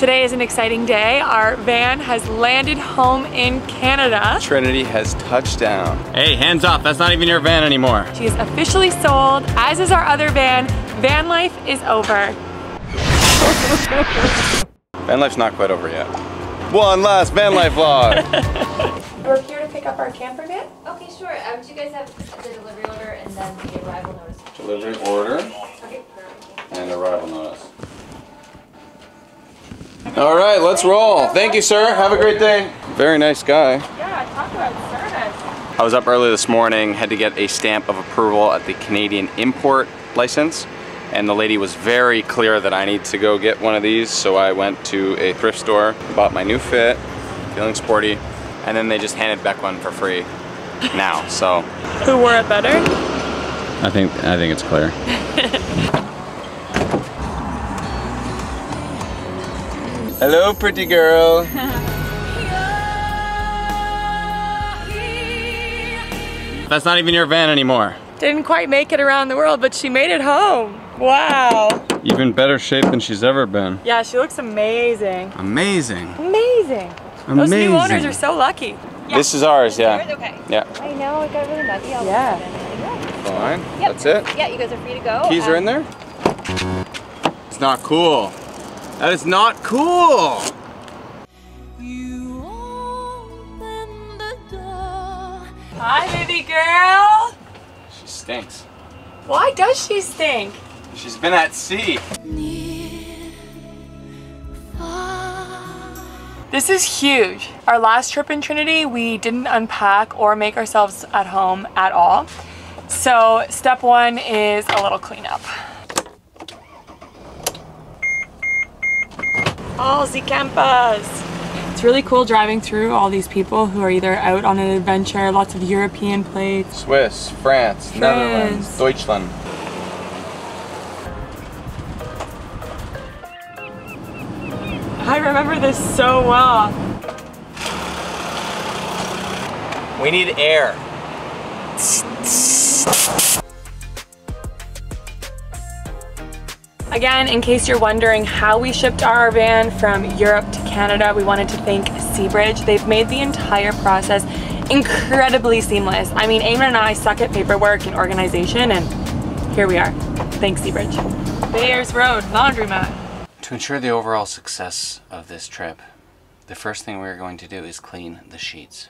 Today is an exciting day. Our van has landed home in Canada. Trinity has touched down. Hey, hands off. That's not even your van anymore. She is officially sold, as is our other van. Van life is over. Van life's not quite over yet. One last van life vlog. We're here to pick up our camper van. Okay, sure. Um, do you guys have the delivery order and then the arrival notice? Delivery order Okay, and arrival notice. All right, let's roll. Thank you, sir. Have a great day. Very nice guy. Yeah, talk about service. I was up early this morning, had to get a stamp of approval at the Canadian import license, and the lady was very clear that I need to go get one of these, so I went to a thrift store, bought my new fit, feeling sporty, and then they just handed Bec one for free now, so. Who wore it better? I think, I think it's clear. Hello, pretty girl. That's not even your van anymore. Didn't quite make it around the world, but she made it home. Wow. Even better shape than she's ever been. Yeah, she looks amazing. Amazing. Amazing. Those new owners are so lucky. This is ours, yeah. Okay. Yeah. I know, it got really muggy all Yeah. of a sudden. Fine. Yep. That's it. Yeah, you guys are free to go. Keys are in um, there? It's not cool. That is not cool. Hi, baby girl. She stinks. Why does she stink? She's been at sea. This is huge. Our last trip in Trinity, we didn't unpack or make ourselves at home at all. So step one is a little cleanup. All the campas. It's really cool driving through all these people who are either out on an adventure, lots of European plates. Swiss, France, Netherlands, Deutschland. I remember this so well. We need air. Again, in case you're wondering how we shipped our van from Europe to Canada, we wanted to thank Seabridge. They've made the entire process incredibly seamless. I mean, Eamon and I suck at paperwork and organization, and here we are. Thanks, Seabridge. Bayers Road, laundromat. To ensure the overall success of this trip, the first thing we're going to do is clean the sheets.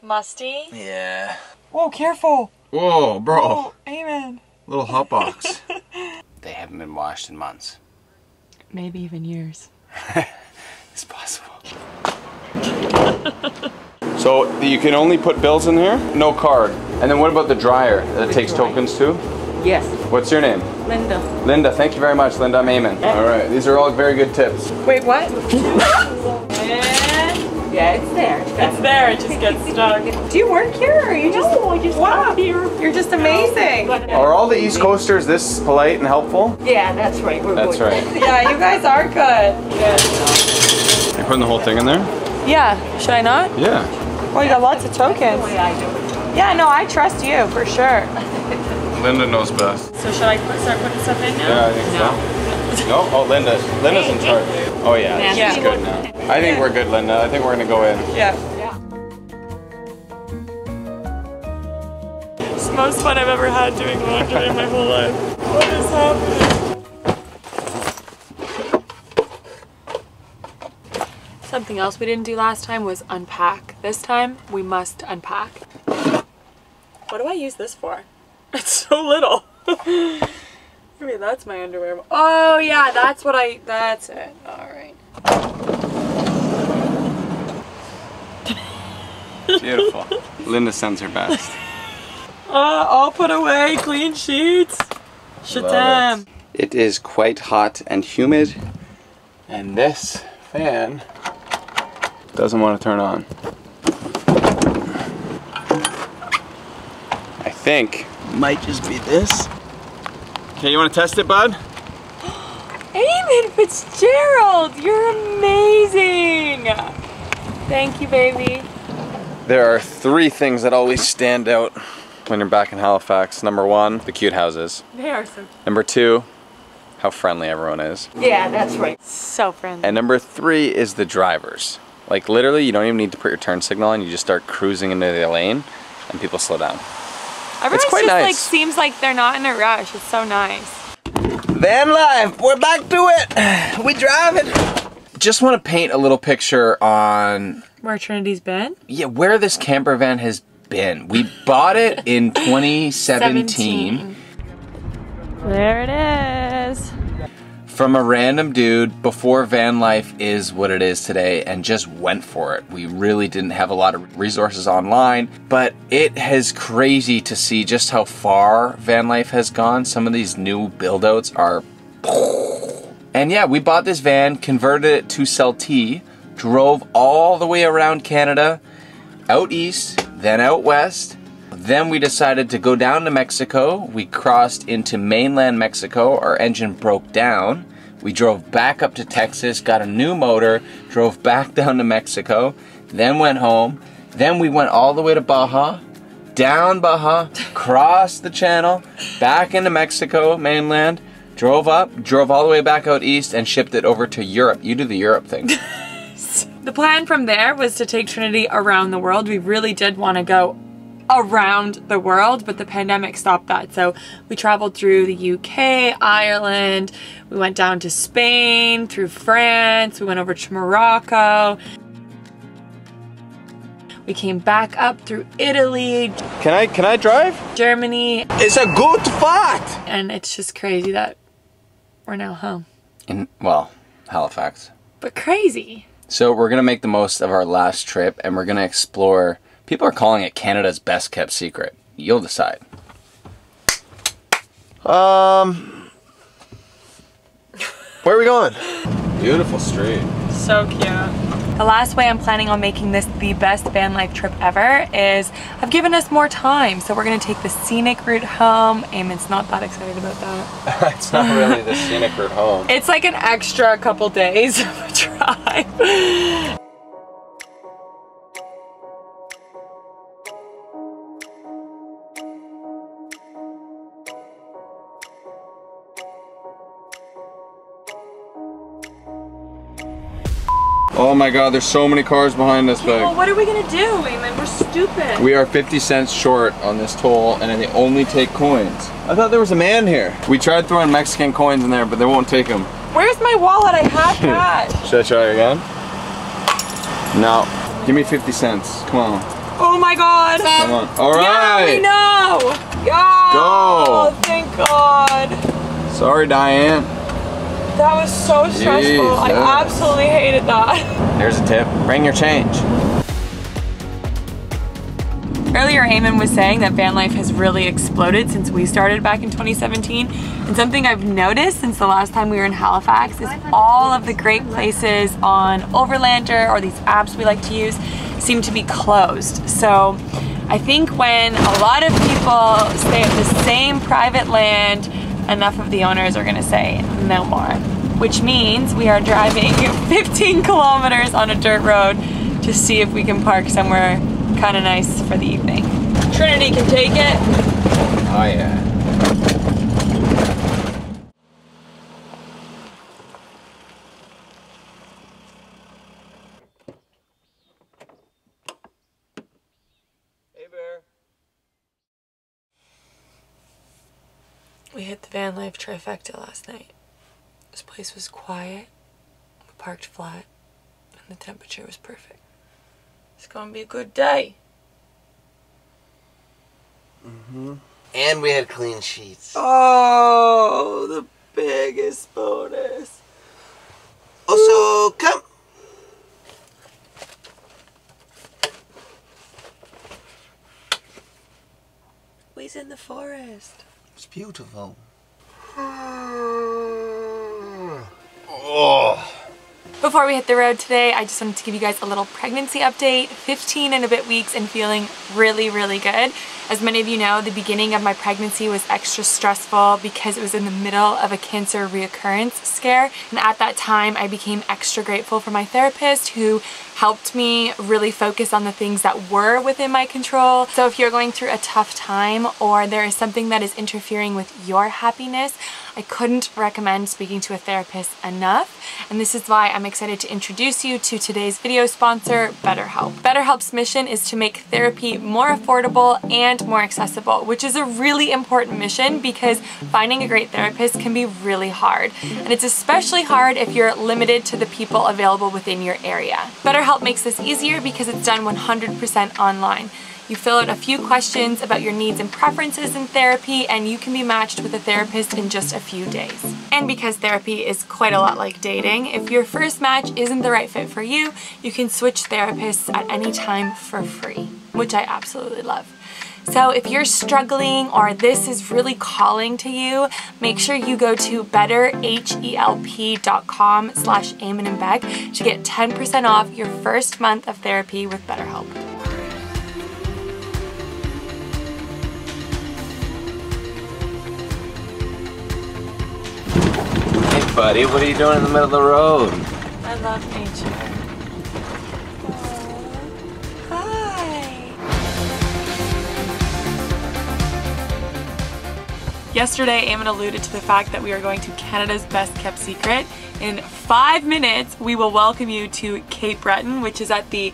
Musty. Yeah. Whoa, careful. Whoa, bro. Oh, Eamon. Little hot box. They haven't been washed in months. Maybe even years. It's possible. so you can only put bills in here? No card. And then what about the dryer that takes tokens too? Yes, What's your name? Linda. Linda, thank you very much, Linda. I'm Eamon. All right, these are all very good tips. Wait, what? Yeah, it's there. It's there, it just gets stuck. Do you work here or are you just No, I just Wow. got here. You're just amazing. Are all the East Coasters this polite and helpful? Yeah, that's right. We're That's good. right. Yeah, you guys are good. You're putting the whole thing in there? Yeah, should I not? Yeah. Well, you got lots of tokens. The way I do. Yeah, no, I trust you for sure. Linda knows best. So should I put, start putting stuff in now? Yeah, I think so. No? Oh, oh Linda. Linda's in charge. Oh yeah, this Yeah. is good now. I think we're good, Linda. I think we're gonna go in. Yeah. It's the most fun I've ever had doing laundry in my whole life. What is happening? Something else we didn't do last time was unpack. This time, we must unpack. What do I use this for? It's so little. Maybe that's my underwear. Oh yeah, that's what I, that's it. All right. Beautiful. Linda sends her best. Uh, all put away, clean sheets. Shatam. Love It is quite hot and humid, and this fan doesn't want to turn on. I think might just be this. Okay, you want to test it, bud? Eamon Fitzgerald, you're amazing. Thank you, baby. There are three things that always stand out when you're back in Halifax. Number one, the cute houses. They are so. cute. Number two, how friendly everyone is. Yeah, that's right. So friendly. And number three is the drivers. Like literally, you don't even need to put your turn signal on. You just start cruising into the lane, and people slow down. Everyone's quite just like nice. seems like they're not in a rush. It's so nice. Van life, we're back to it. We driving. Just want to paint a little picture on Where Trinity's been? yeah where this camper van has been. We bought it in 2017 There it is. From a random dude before van life is what it is today and just went for it. We really didn't have a lot of resources online, but it is crazy to see just how far van life has gone. Some of these new build outs are And yeah, we bought this van, converted it to Celti, drove all the way around Canada, out east, then out west. Then we decided to go down to Mexico. We crossed into mainland Mexico. Our engine broke down. We drove back up to Texas, got a new motor, drove back down to Mexico, then went home. Then we went all the way to Baja, down Baja, crossed the channel, back into Mexico mainland, drove up, drove all the way back out east, and shipped it over to Europe. You do the Europe thing. The plan from there was to take Trinity around the world. We really did want to go around the world, but the pandemic stopped that. So we traveled through the UK, Ireland, we went down to Spain, through France, we went over to Morocco. We came back up through Italy, Can I can I drive? Germany, It's a good fight. and it's just crazy that we're now home. In, well, Halifax. But crazy. So we're gonna make the most of our last trip, and we're gonna explore. People are calling it Canada's best kept secret. You'll decide. Um, where are we going? Beautiful street. So cute. The last way I'm planning on making this the best van life trip ever is I've given us more time. So we're gonna take the scenic route home. Eamon's not that excited about that. it's not really the scenic route home. It's like an extra couple days of a drive. Oh my god, there's so many cars behind us, babe. what are we gonna do, Eamon? We're stupid. We are 50 cents short on this toll, and they only take coins. I thought there was a man here. We tried throwing Mexican coins in there, but they won't take them. Where's my wallet? I had that. Should I try again? No. Give me 50 cents. Come on. oh my god. Come on. All right. Yeah, we know. Yeah. Go. Thank God. Sorry, Diane. That was so stressful. I Jesus. absolutely hated that. There's a tip. Bring your change. Earlier, Eamon was saying that van life has really exploded since we started back in 2017. And something I've noticed since the last time we were in Halifax is all of the great places on Overlander or these apps we like to use seem to be closed. So I think when a lot of people stay at the same private land, enough of the owners are gonna say no more. Which means we are driving 15 kilometers on a dirt road to see if we can park somewhere kind of nice for the evening. Trinity can take it. Oh yeah. Hey, Bear. We hit the van life trifecta last night. This place was quiet, we parked flat, and the temperature was perfect. It's gonna be a good day. Mm-hmm. And we had clean sheets. Oh, the biggest bonus. Also, come. We's in the forest. It's beautiful. Before we hit the road today, I just wanted to give you guys a little pregnancy update. 15 and a bit weeks and feeling really, really good. As many of you know, the beginning of my pregnancy was extra stressful because it was in the middle of a cancer reoccurrence scare. And at that time, I became extra grateful for my therapist who helped me really focus on the things that were within my control. So if you're going through a tough time or there is something that is interfering with your happiness, I couldn't recommend speaking to a therapist enough. And this is why I'm excited to introduce you to today's video sponsor, BetterHelp. BetterHelp's mission is to make therapy more affordable and more accessible, which is a really important mission because finding a great therapist can be really hard. And it's especially hard if you're limited to the people available within your area. BetterHelp makes this easier because it's done 100% online. You fill out a few questions about your needs and preferences in therapy and you can be matched with a therapist in just a few days. And because therapy is quite a lot like dating, if your first match isn't the right fit for you, you can switch therapists at any time for free, which I absolutely love. So if you're struggling or this is really calling to you, make sure you go to betterhelp.com slash Eamon and Bec to get 10% off your first month of therapy with BetterHelp. Buddy, what are you doing in the middle of the road? I love nature. Hi. Yesterday, Eamon alluded to the fact that we are going to Canada's best kept secret. In five minutes, we will welcome you to Cape Breton, which is at the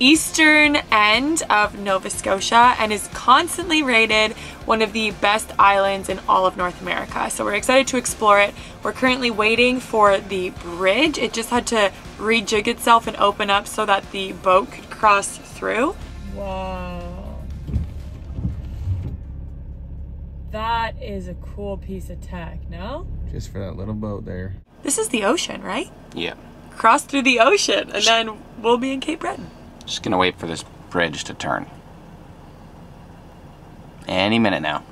eastern end of Nova Scotia and is constantly rated one of the best islands in all of North America. So we're excited to explore it. We're currently waiting for the bridge. It just had to rejig itself and open up so that the boat could cross through. Wow. That is a cool piece of tech, no? Just for that little boat there. This is the ocean, right? Yeah. Cross through the ocean and then we'll be in Cape Breton. Just gonna wait for this bridge to turn. Any minute now.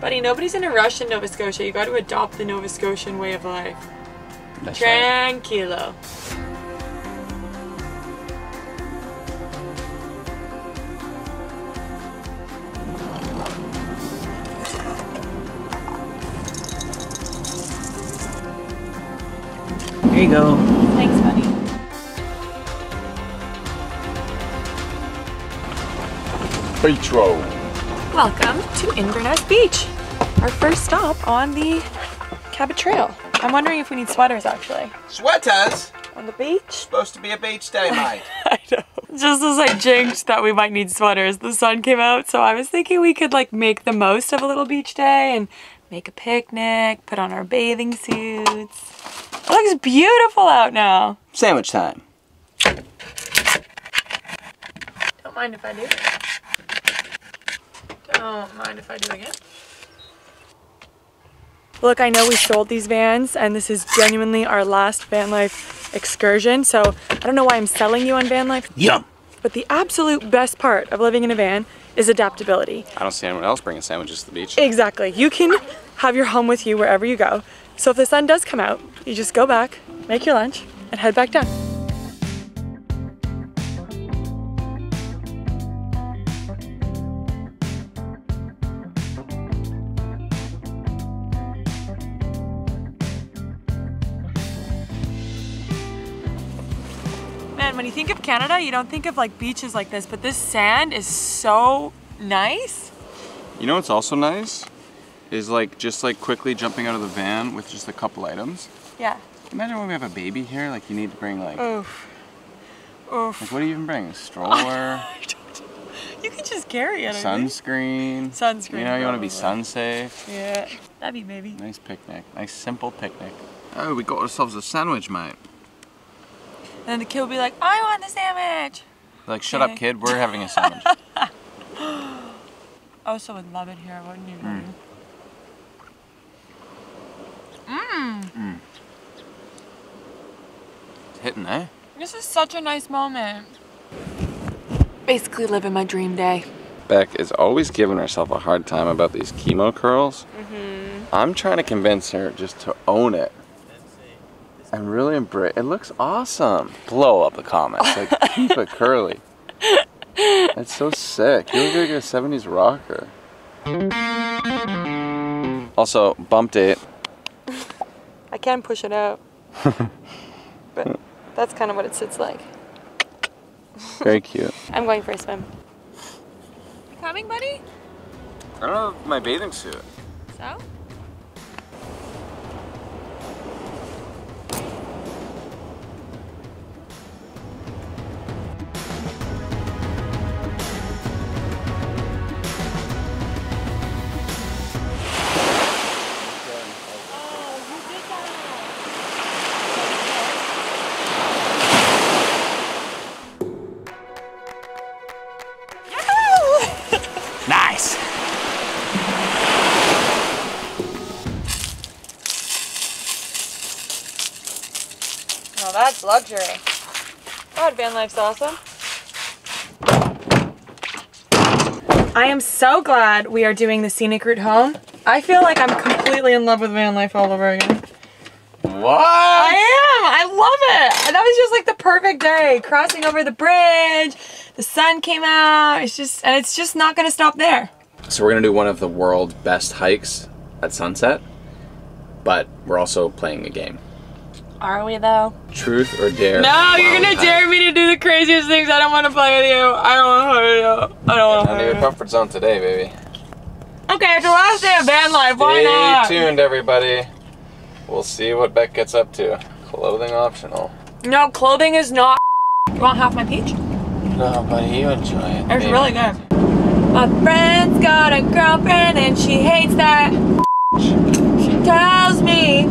Buddy, nobody's in a rush in Nova Scotia. You got to adopt the Nova Scotian way of life. That's right. Tranquilo. Here you go. Thanks, buddy. Petro. Welcome to Inverness Beach, our first stop on the Cabot Trail. I'm wondering if we need sweaters actually. Sweaters? On the beach? Supposed to be a beach day, mate. I know. Just as I jinxed that we might need sweaters, the sun came out, so I was thinking we could like make the most of a little beach day and make a picnic, put on our bathing suits. It looks beautiful out now. Sandwich time. Don't mind if I do. Don't mind if I do again. Look, I know we sold these vans and this is genuinely our last van life excursion, so I don't know why I'm selling you on van life, Yum. but the absolute best part of living in a van is adaptability. I don't see anyone else bringing sandwiches to the beach. Exactly. You can have your home with you wherever you go. So if the sun does come out, you just go back, make your lunch, and head back down. When you think of Canada, you don't think of like beaches like this, but this sand is so nice. You know what's also nice? Is like just like quickly jumping out of the van with just a couple items. Yeah. Imagine when we have a baby here, like you need to bring like, Oof. Oof. like what do you even bring? A stroller, You can just carry it. Sunscreen. Sunscreen, You know you want to be sun safe. Yeah. That'd be maybe. Nice picnic. Nice simple picnic. Oh, we got ourselves a sandwich, mate. And then the kid will be like, I want the sandwich. Like, shut up, kid. We're having a sandwich. I also would love it here, wouldn't you? Mmm. Mmm. It's hitting, eh? This is such a nice moment. Basically living my dream day. Bec is always giving herself a hard time about these chemo curls. Mm-hmm. I'm trying to convince her just to own it. And really embrace it. looks awesome. Blow up the comments. Like, keep it curly. It's so sick. You look like a 70s rocker. Also, bump date. I can push it out. but that's kind of what it sits like. Very cute. I'm going for a swim. Coming, buddy? I don't have my bathing suit. So? Luxury. God, van life's awesome. I am so glad we are doing the scenic route home. I feel like I'm completely in love with van life all over again. What? I am. I love it. That was just like the perfect day. Crossing over the bridge, the sun came out. It's just, and it's just not gonna stop there. So we're gonna do one of the world's best hikes at sunset, but we're also playing a game. Are we though? Truth or dare? No, you're gonna dare me to do the craziest things. I don't want to play with you. I don't want to play with you. I don't want to Out of play your with you. comfort zone today, baby. Okay, it's the last day of van life. Why not? Stay tuned, everybody. We'll see what Bec gets up to. Clothing optional. No, clothing is not. You want half my peach? No, buddy, you enjoy it. It's baby. really good. My friend's got a girlfriend and she hates that. She tells me.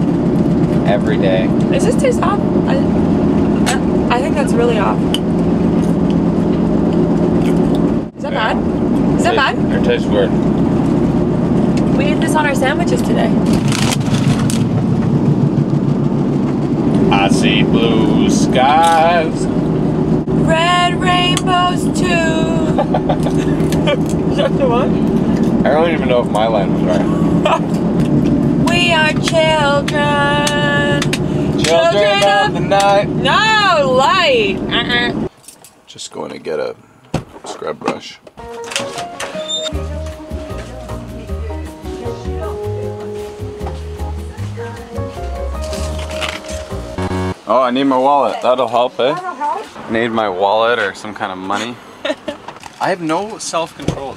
Every day. Is this taste off? I, I think that's really off. Is that Yeah. bad? Is that bad? It tastes weird. We ate this on our sandwiches today. I see blue skies. Red rainbows too. Is that the one? I don't even know if my line was right. Are children. Children of the night. No, light. Uh-uh. Just going to get a scrub brush. Oh, I need my wallet. That'll help, eh? That'll help. Need my wallet or some kind of money. I have no self-control.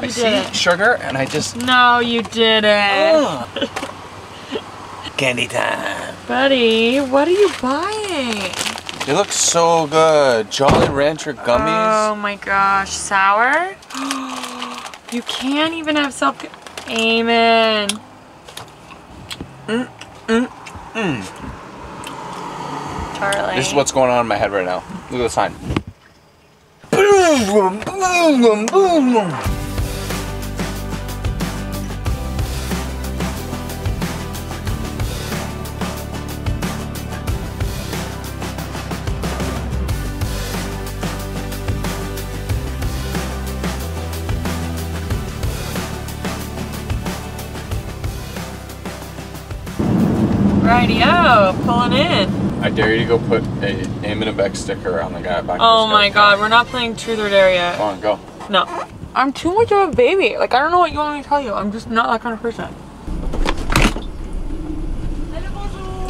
I You see it. sugar and I just. No, you didn't. Oh. Candy time. Buddy, what are you buying? They look so good. Jolly Rancher gummies. Oh my gosh, sour? you can't even have self. Amen. Charlie. This is what's going on in my head right now. Look at the sign. Radio, oh, pulling in. I dare you to go put a Eamon and Bec sticker on the guy back. Oh my god, we're not playing truth or dare yet. Come on, go. No. I'm too much of a baby. Like, I don't know what you want me to tell you. I'm just not that kind of person.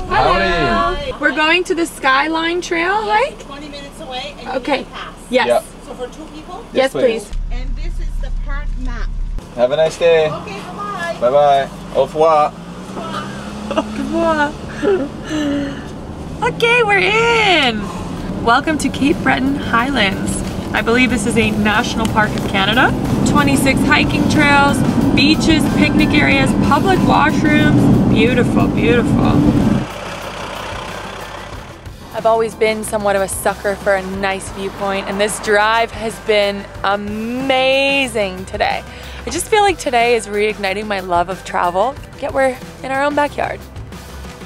Howdy. We're going to the Skyline Trail, right? 20 minutes away and Okay. you need pass. Yes. Yep. So for two people? Yes, please. please. And this is the park map. Have a nice day. Okay, bye-bye. Bye bye. Au revoir. Okay, we're in. Welcome to Cape Breton Highlands. I believe this is a national park of Canada. 26 hiking trails, beaches, picnic areas, public washrooms. Beautiful, beautiful. I've always been somewhat of a sucker for a nice viewpoint, and this drive has been amazing today. I just feel like today is reigniting my love of travel, yet we're in our own backyard.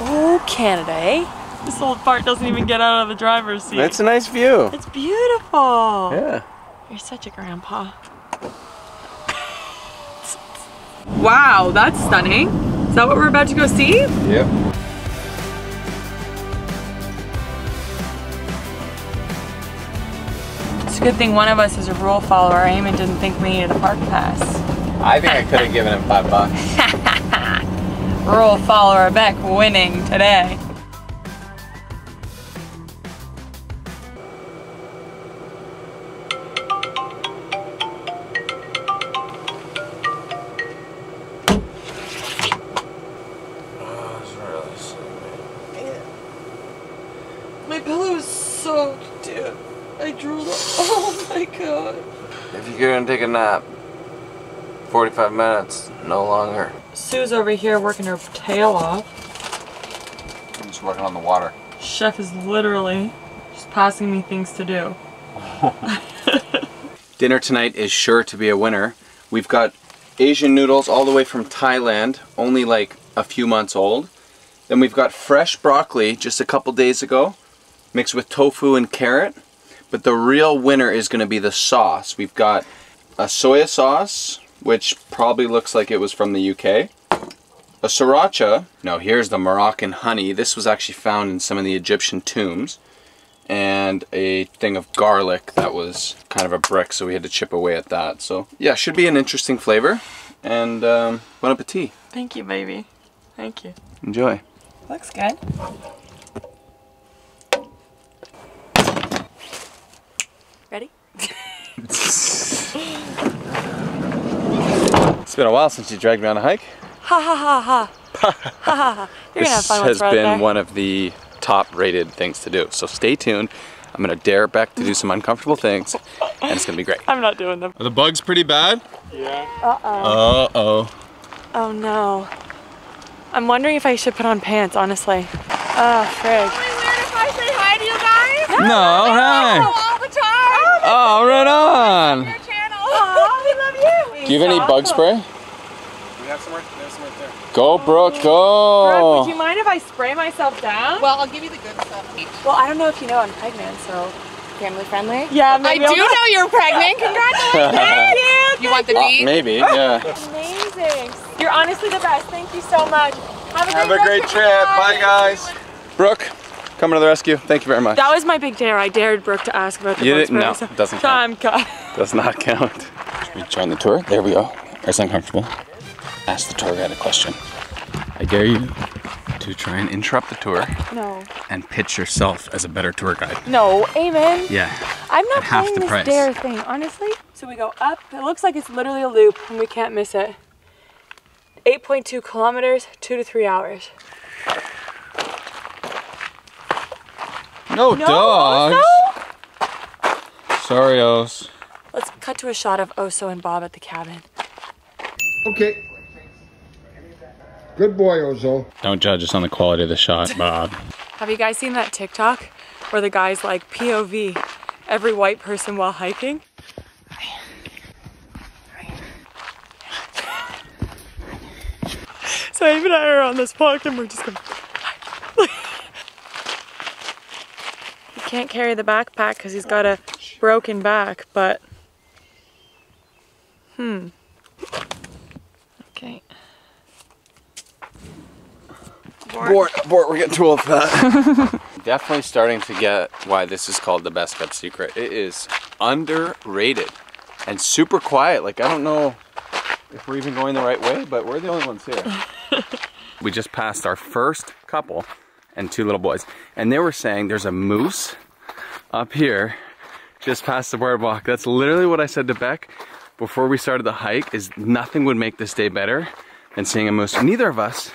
Oh, Canada, eh? This old part doesn't even get out of the driver's seat. It's a nice view. It's beautiful. Yeah. You're such a grandpa. wow, that's stunning. Is that what we're about to go see? Yep. It's a good thing one of us is a rule follower. Eamon didn't think we needed a park pass. I think I could have given him five bucks. Rule follower back winning today. My pillow is soaked, dude. I drooled. Oh my god. If you're gonna take a nap, 45 minutes, no longer. Sue's over here working her tail off. I'm just working on the water. Chef is literally just passing me things to do. Dinner tonight is sure to be a winner. We've got Asian noodles all the way from Thailand, only like a few months old. Then we've got fresh broccoli just a couple days ago, mixed with tofu and carrot. But the real winner is going to be the sauce. We've got a soya sauce, which probably looks like it was from the UK. A sriracha. No, here's the Moroccan honey. This was actually found in some of the Egyptian tombs and a thing of garlic that was kind of a brick, so we had to chip away at that. So yeah, should be an interesting flavor. And um, bon appetit. Thank you, baby. Thank you. Enjoy. Looks good. Ready? It's been a while since you dragged me on a hike. Ha ha ha ha. ha ha ha. You're gonna have This fun has once we're out been there. one of the top rated things to do. So stay tuned. I'm gonna dare Bec to do some uncomfortable things, and it's gonna be great. I'm not doing them. Are the bugs pretty bad? Yeah. Uh-oh. Uh-oh. Oh no. I'm wondering if I should put on pants, honestly. Oh, frig. weird if I say hi to you guys? No, hi. all the time. Oh, right on. Your channel. Oh, we love you. Do you have any bug spray? We have some right, we have some right there. Go, Brooke, Brooke, go. would you mind if I spray myself down? Well, I'll give you the good stuff. Well, I don't know if you know I'm pregnant, so. Family friendly. Yeah, I do I'll know you're pregnant. Congratulations. Thank you. You want the Oh, DEET? maybe, yeah. Amazing. You're honestly the best. Thank you so much. Have a Have great, a great trip. Bye, guys. Brooke, coming to the rescue. Thank you very much. That was my big dare. I dared Brooke to ask about the You bug didn't- no, spray, doesn't oh, count. I'm cut. Does not count. Should we join the tour? There we go. It's uncomfortable. Ask the tour guide a question. I dare you to try and interrupt the tour No. and pitch yourself as a better tour guide. No, amen. Yeah. I'm not At half playing the this price. dare thing, honestly. So we go up. It looks like it's literally a loop, and we can't miss it. 8.2 kilometers, two to three hours. No, No, dogs. Oso? Sorry, Os. Let's cut to a shot of Oso and Bob at the cabin. Okay. Good boy, Oso. Don't judge us on the quality of the shot, Bob. Have you guys seen that TikTok where the guy's like POV, every white person while hiking? So Abe and I are on this walk and we're just going. Can't carry the backpack because he's got a broken back, but. Hmm. Okay. Bort, Bort, we're getting too old for that. Definitely starting to get why this is called the best kept secret. It is underrated and super quiet. Like, I don't know if we're even going the right way, but we're the only ones here. we just passed our first couple and two little boys, and they were saying there's a moose up here just past the boardwalk. That's literally what I said to Bec before we started the hike is nothing would make this day better than seeing a moose. Neither of us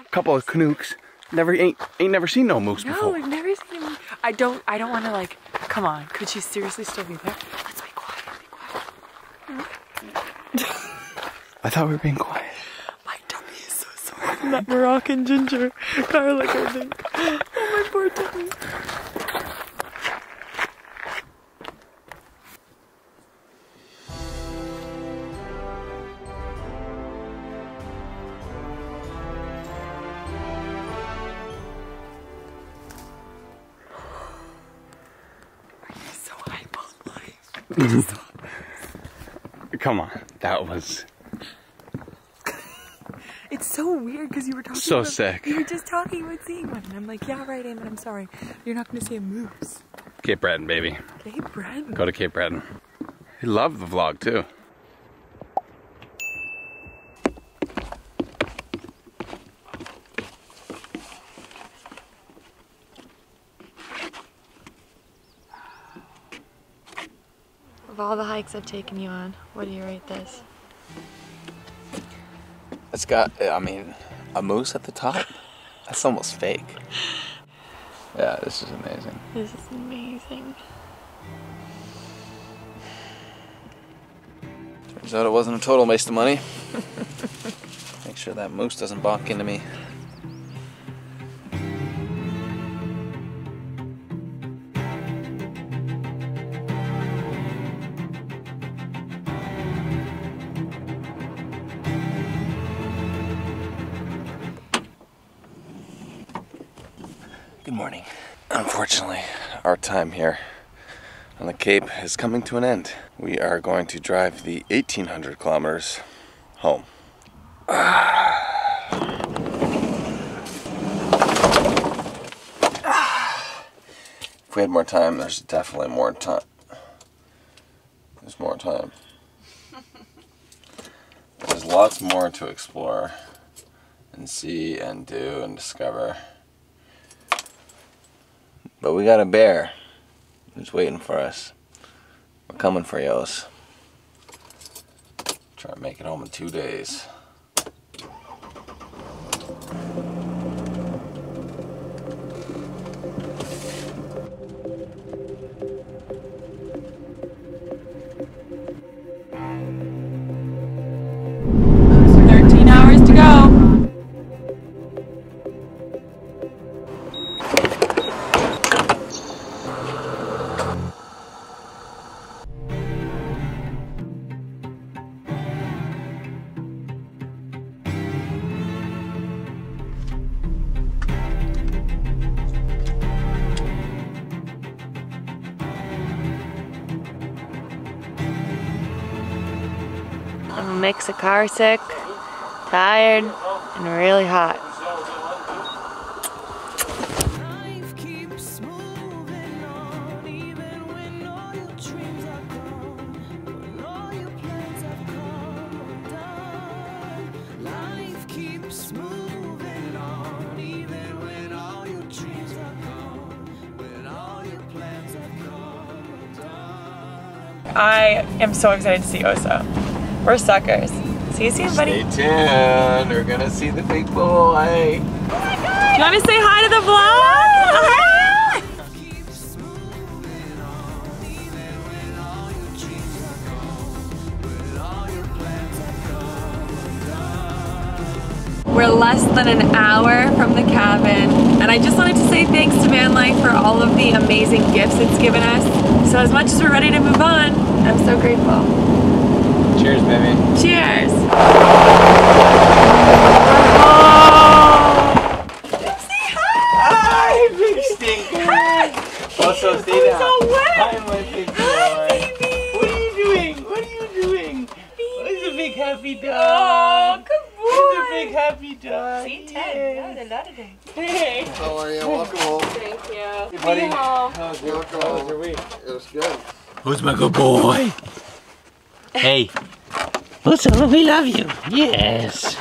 a couple of Canucks. Never ain't ain't never seen no moose before. No, before. we've never seen him. I don't. I don't want to like. Come on. Could she seriously still be there? Let's be quiet. Be quiet. I thought we were being quiet. My tummy is so sore from that Moroccan ginger garlic. I think. Oh my poor tummy. So hype on life. Come on, that was It's so weird because you were talking. So about, sick. You were just talking about seeing one, and I'm like, yeah, right, Eamon. I'm sorry. You're not going to see a moose. Cape Breton, baby. Okay, Breton. Go to Cape Breton. He loved the vlog too. Of all the hikes I've taken you on, what do you rate this? It's got, I mean, a moose at the top? That's almost fake. Yeah, this is amazing. This is amazing. Turns out it wasn't a total waste of money. Make sure that moose doesn't bonk into me. Our time here on the Cape is coming to an end. We are going to drive the 1800 kilometers home. If we had more time, there's definitely more time. There's more time. There's lots more to explore and see and do and discover. But we got a bear who's waiting for us. We're coming for yos. Try to make it home in two days. Gone, when car sick, tired, and really hot. I am so excited to see Osa. We're suckers. See you soon, buddy. Stay tuned. We're gonna see the big boy. Do you want me to say hi to the vlog? Keeps moving on, even when all your dreams are gone, when all your plans have come undone. We're less than an hour from the cabin, and I just wanted to say thanks to Van Life for all of the amazing gifts it's given us. So as much as we're ready to move on, I'm so grateful. Cheers, baby. Cheers! Oh, hi, big stinker. Also, stay down. Hi, my big boy. What are you doing? What are you doing? Where's the big happy dog? Oh, good Where's the big happy dog? See, Ted, Yes. a lot of things. Hey. How are you? Welcome home. Thank you. Hey, See buddy. you. How's your, Welcome how's home. your week? It was good. Who's my good boy? Hey, Lucilla, we love you. Yes.